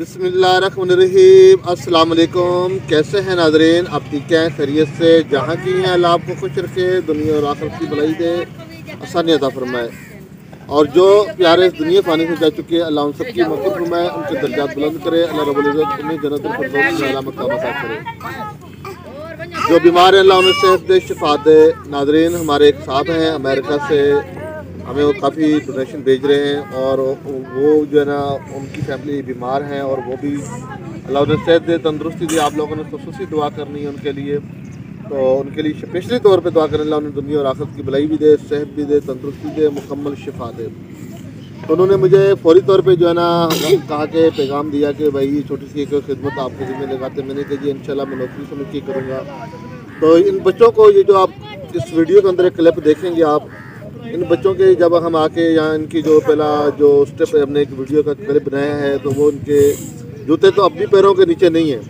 बिसमीम अस्सलाम कैसे हैं नाजरीन? आप ठीक खैरियत से? जहाँ की हैं, अल्लाह आपको खुश रखे, दुनिया और आखिर की भलाई दे। आसानी अदा फरमाए। और जो प्यारे इस दुनिया पानी से जा चुके हैं, अल्लाह उन सबकी मदद फरमाए, उनके दर्जात बुलंद करे। अल्लाह रबुल्ज़त उन्हें जन्नत मसा करे। जो बीमार हैं, अल्लाह उन्हें सेहत दे शिफा दे। नाजरीन, हमारे एक साहब हैं, अमेरिका से हमें वो काफ़ी डोनेशन भेज रहे हैं और वो जो है ना, उनकी फैमिली बीमार हैं और वो भी अल्लाह उन्हें सेहत दे, तंदरुस्ती दे। आप लोगों ने खसूसी दुआ करनी है उनके लिए। तो उनके लिए स्पेशली तौर पे दुआ करें, अल्लाह उन्हें दुनिया और आखिरत की भलाई भी दे, सेहत भी दे, तंदरुस्ती दे, मुकम्मल शिफा दे। तो उन्होंने मुझे फौरी तौर पे जो है ना, कहा कि, पैगाम दिया कि, भाई छोटी सी एक खिदमत आपके ज़िम्मे लगाते मैंने कहा, जी इन मैं नौकरी समझ के करूँगा। तो इन बच्चों को ये जो आप इस वीडियो के अंदर एक क्लिप देखेंगे आप इन बच्चों के जब हम आके यहाँ इनकी जो पहला जो स्टेप हमने एक वीडियो का क्लिप बनाया है तो वो इनके जूते तो अपनी पैरों के नीचे नहीं है,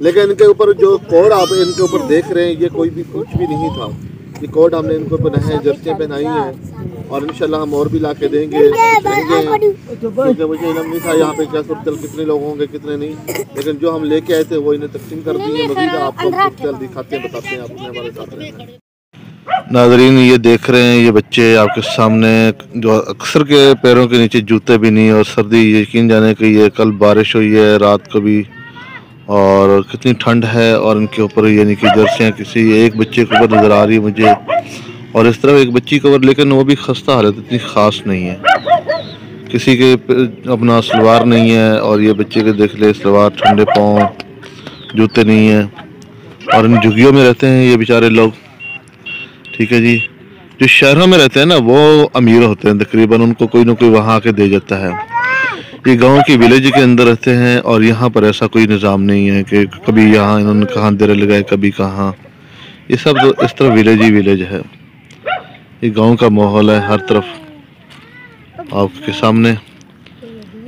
लेकिन इनके ऊपर जो कोड आप इनके ऊपर देख रहे हैं, ये कोई भी कुछ भी नहीं था। ये कोड हमने इनको पहनाए हैं, जर्सियाँ पहनाई हैं, और इन हम और भी ला के देंगे, क्योंकि मुझे इलम नहीं था यहाँ पे क्या सब कितने लोग होंगे, कितने नहीं, लेकिन जो हम लेके आए थे, वो इन्हें तकसीम कर दिए मजीद आपको दिखाते हैं, बताते हैं आपने हमारे साथ नाजरीन, ये देख रहे हैं, ये बच्चे आपके सामने, जो अक्सर के पैरों के नीचे जूते भी नहीं और सर्दी, यकीन जाने की ये कल बारिश हुई है, रात को भी, और कितनी ठंड है, और इनके ऊपर यानी कि जर्सियाँ किसी एक बच्चे के ऊपर नज़र आ रही है मुझे, और इस तरफ़ एक बच्ची के ऊपर, लेकिन वो भी खस्ता हालत इतनी ख़ास नहीं है। किसी के अपना सलवार नहीं है, और ये बच्चे के देख ले, सलवार, ठंडे पाँव, जूते नहीं हैं, और इन झुग्गियों में रहते हैं ये बेचारे लोग। ठीक है जी। जो शहरों में रहते हैं ना, वो अमीर होते हैं। तकरीबन उनको कोई ना कोई वहाँ आके दे जाता है। ये गाँव की विलेज के अंदर रहते हैं और यहाँ पर ऐसा कोई निज़ाम नहीं है कि कभी यहाँ इन्होंने कहाँ दर लगाए, कभी कहाँ। ये सब तो इस तरह विलेज ही विलेज है। ये गाँव का माहौल है हर तरफ़। आपके सामने,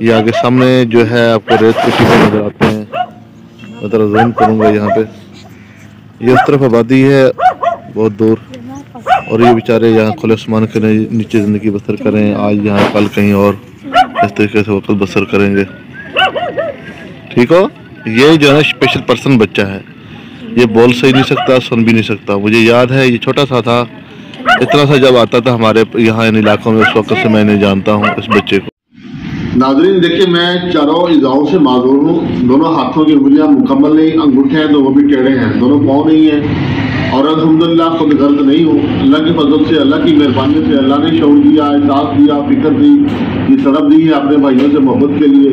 ये आगे सामने जो है आपको रेत के नज़र आते हैं। मैं तरह जूम करूँगा यहाँ पे। ये इस तरफ़ आबादी है, बहुत दूर। और ये बेचारे यहाँ खुले आसमान के नीचे ज़िंदगी बसर करें, आज यहाँ कल कहीं और इस तरीके से वक्त बसर करेंगे। ठीक हो? ये जो है स्पेशल पर्सन बच्चा है। ये बोल सही नहीं सकता, सुन भी नहीं सकता। मुझे याद है, ये छोटा सा था। इतना सा जब आता था हमारे यहाँ इन इलाकों में, उस वक्त से मैंने जानता हूँ इस बच्चे को। नाजरीन, देखिए, मैं चारों इजाओं से माजूर हूँ। दोनों हाथों की उंगलियाँ मुकम्मल नहीं, अंगूठे हैं तो वो भी टेढ़े हैं। दोनों पाँव नहीं है। और अलहमदिल्ला खुद गर्द नहीं हो, अल्लाह की फजल से, अल्लाह की मेहरबानी से, अल्लाह ने शौर दिया, एहसास दिया, फ़िक्र दी, ये सड़क दी है अपने भाइयों से मोहब्बत के लिए।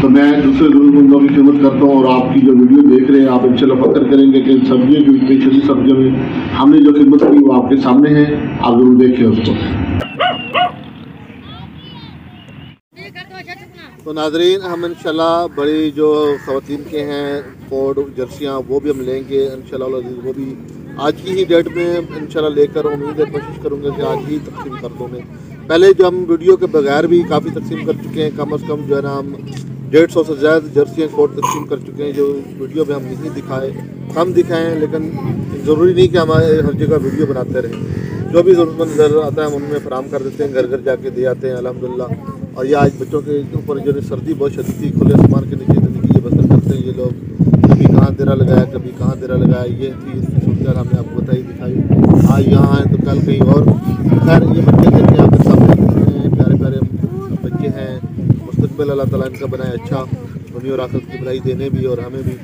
तो मैं दूसरे जरूरतमंदों की खिदमत करता हूँ और आपकी जो वीडियो देख रहे हैं, आप इंशाल्लाह फक्र करेंगे कि सब्जियों की स्पेशली सब्जियों में हमने जो खिदमत की, वो आपके सामने है। आप ज़रूर देखें उसको। तो नाजरीन, हम इंशाल्लाह बड़ी जो ख़वान के हैं कोड जर्सियाँ, वो भी हम लेंगे, इंशाल्लाह, वो भी आज की ही डेट में इंशाल्लाह लेकर उम्मीद है कोशिश करूँगा कि आज ही तकसीम कर दूँ मैं। पहले जो हम वीडियो के बगैर भी काफ़ी तकसीम कर चुके हैं, कम अज़ कम जो है ना हम डेढ़ सौ से ज़्यादा जर्सियाँ कोट तकसीम कर चुके हैं, जो वीडियो में हम नहीं दिखाए। कम दिखाएँ, लेकिन ज़रूरी नहीं कि हमारे हर जगह वीडियो बनाते रहें। जो भी ज़रूरतमंद नज़र आता है, हम उनमें फराम कर देते हैं घर घर जाके दे आते हैं, अलहमदिल्ला। और ये आज बच्चों के ऊपर जो है सर्दी बहुत शदी थी, खुले आसमान के नीचे ज़िंदगी बसर करते हैं ये लोग। देरा लगाया, कभी कहाँ देरा लगाया, ये इसकी सूरत हमने आपको बताई, दिखाई। आज यहाँ आए तो कल कहीं और। खैर, ये बच्चे देखें आपके सामने प्यारे प्यारे बच्चे हैं। मुस्तबिल अल्लाह ताला इनका बनाए अच्छा। दुनिया और आखिरत की भलाई देने भी और हमें भी।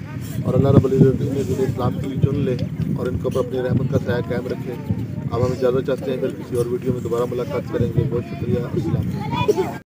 और अल्लाह रब इन्हें इस्लाम के लिए चुन ले और इनके ऊपर अपनी रहमत का साया कायम रखें। अब हम इजाज़त चाहते हैं, फिर किसी और वीडियो में दोबारा मुलाकात करेंगे। बहुत शुक्रिया।